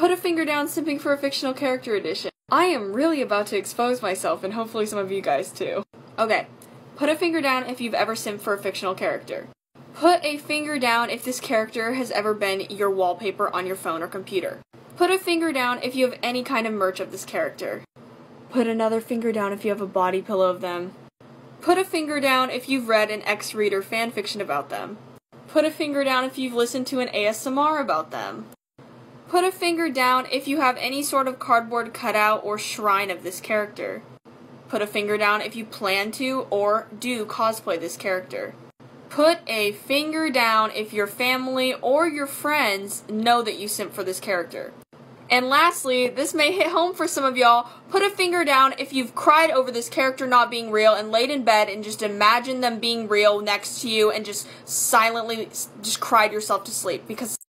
Put a finger down simping for a fictional character edition. I am really about to expose myself, and hopefully some of you guys too. Okay, put a finger down if you've ever simped for a fictional character. Put a finger down if this character has ever been your wallpaper on your phone or computer. Put a finger down if you have any kind of merch of this character. Put another finger down if you have a body pillow of them. Put a finger down if you've read an x reader fanfiction about them. Put a finger down if you've listened to an ASMR about them. Put a finger down if you have any sort of cardboard cutout or shrine of this character. Put a finger down if you plan to or do cosplay this character. Put a finger down if your family or your friends know that you simp for this character. And lastly, this may hit home for some of y'all, put a finger down if you've cried over this character not being real and laid in bed and just imagine them being real next to you and just silently just cried yourself to sleep because